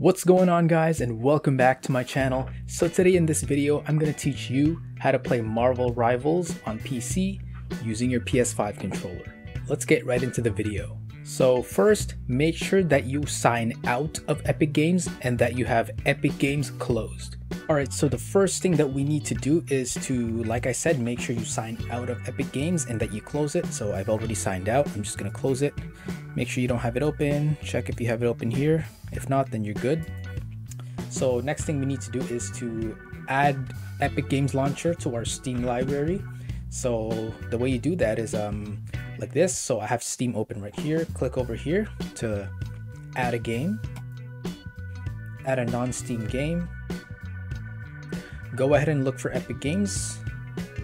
What's going on guys and welcome back to my channel. So today in this video I'm going to teach you how to play Marvel Rivals on PC using your PS5 controller. Let's get right into the video. So first, make sure that you sign out of Epic Games and that you have Epic Games closed. Alright, so the first thing that we need to do is to, like I said, make sure you sign out of Epic Games and that you close it. So I've already signed out, I'm just going to close it. Make sure you don't have it open, check if you have it open here. If not, then you're good. So next thing we need to do is to add Epic Games Launcher to our Steam library. So the way you do that is um, like this. So I have Steam open right here. Click over here to add a game. Add a non-Steam game. Go ahead and look for Epic Games.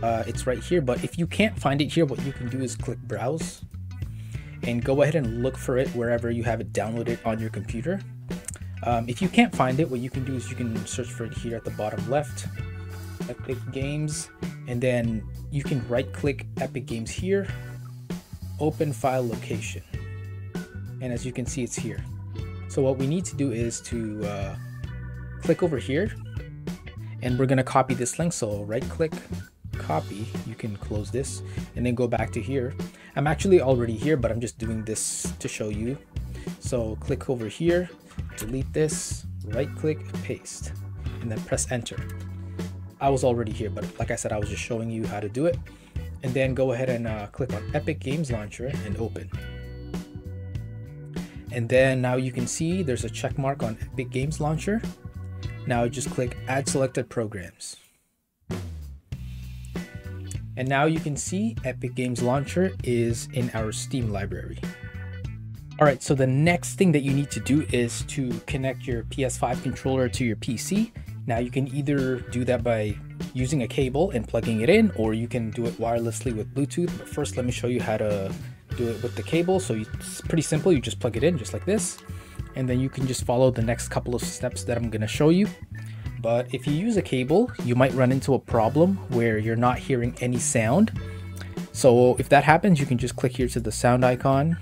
Uh, it's right here, but if you can't find it here, what you can do is click Browse and go ahead and look for it wherever you have it downloaded on your computer. Um, if you can't find it, what you can do is you can search for it here at the bottom left, Epic Games, and then you can right click Epic Games here, open file location. And as you can see, it's here. So what we need to do is to uh, click over here and we're gonna copy this link. So right click, copy, you can close this and then go back to here. I'm actually already here, but I'm just doing this to show you. So click over here, delete this, right click, paste, and then press enter. I was already here, but like I said, I was just showing you how to do it. And then go ahead and uh, click on Epic Games Launcher and open. And then now you can see there's a check mark on Epic Games Launcher. Now just click Add Selected Programs. And now you can see Epic Games Launcher is in our Steam library. All right, so the next thing that you need to do is to connect your PS5 controller to your PC. Now you can either do that by using a cable and plugging it in, or you can do it wirelessly with Bluetooth. But first, let me show you how to do it with the cable. So it's pretty simple. You just plug it in just like this, and then you can just follow the next couple of steps that I'm gonna show you. But if you use a cable, you might run into a problem where you're not hearing any sound. So if that happens, you can just click here to the sound icon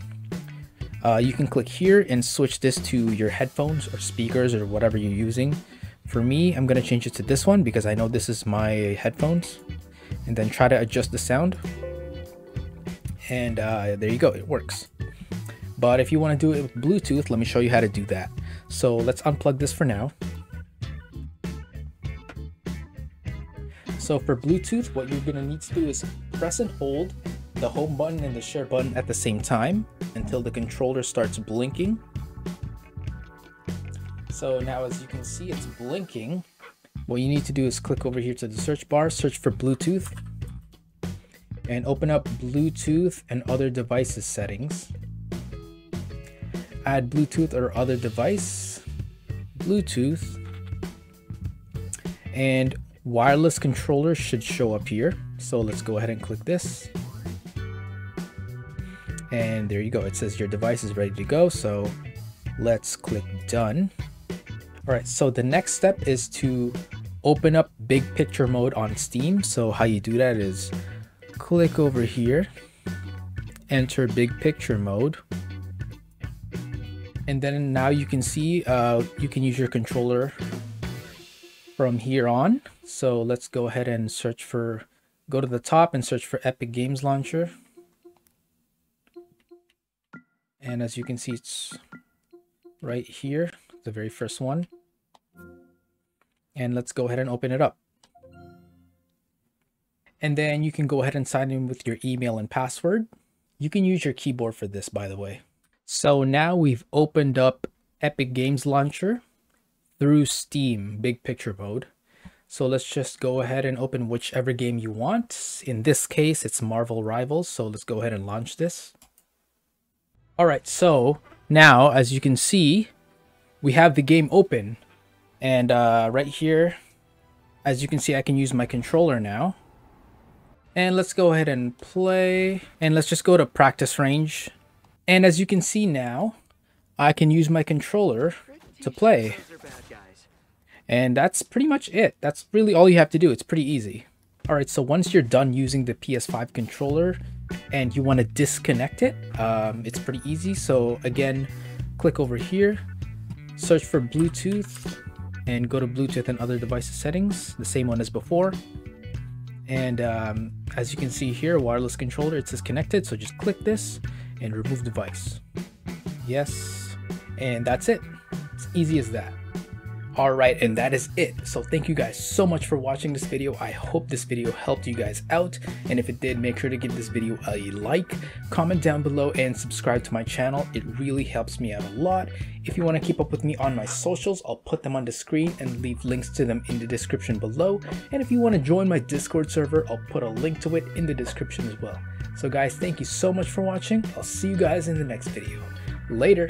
uh, you can click here and switch this to your headphones or speakers or whatever you're using. For me, I'm going to change it to this one because I know this is my headphones. And then try to adjust the sound. And uh, there you go, it works. But if you want to do it with Bluetooth, let me show you how to do that. So let's unplug this for now. So for Bluetooth, what you're going to need to do is press and hold the home button and the share button at the same time until the controller starts blinking. So now as you can see, it's blinking. What you need to do is click over here to the search bar, search for Bluetooth, and open up Bluetooth and other devices settings. Add Bluetooth or other device, Bluetooth, and wireless controller should show up here. So let's go ahead and click this. And there you go. It says your device is ready to go. So let's click done. All right. So the next step is to open up big picture mode on steam. So how you do that is click over here enter big picture mode and then now you can see uh, you can use your controller from here on. So let's go ahead and search for go to the top and search for epic games launcher. And as you can see it's right here the very first one. And let's go ahead and open it up. And then you can go ahead and sign in with your email and password. You can use your keyboard for this by the way so now we've opened up epic games launcher through steam big picture mode so let's just go ahead and open whichever game you want in this case it's marvel rivals so let's go ahead and launch this all right, so now as you can see, we have the game open. And uh, right here, as you can see, I can use my controller now. And let's go ahead and play. And let's just go to practice range. And as you can see now, I can use my controller to play. And that's pretty much it. That's really all you have to do. It's pretty easy. Alright, so once you're done using the PS5 controller, and you want to disconnect it, um, it's pretty easy. So again, click over here, search for Bluetooth and go to Bluetooth and other devices settings, the same one as before. And um, as you can see here, wireless controller, it says connected. So just click this and remove device. Yes, and that's it. It's easy as that. Alright, and that is it. So thank you guys so much for watching this video. I hope this video helped you guys out. And if it did, make sure to give this video a like, comment down below, and subscribe to my channel. It really helps me out a lot. If you want to keep up with me on my socials, I'll put them on the screen and leave links to them in the description below. And if you want to join my Discord server, I'll put a link to it in the description as well. So guys, thank you so much for watching. I'll see you guys in the next video. Later!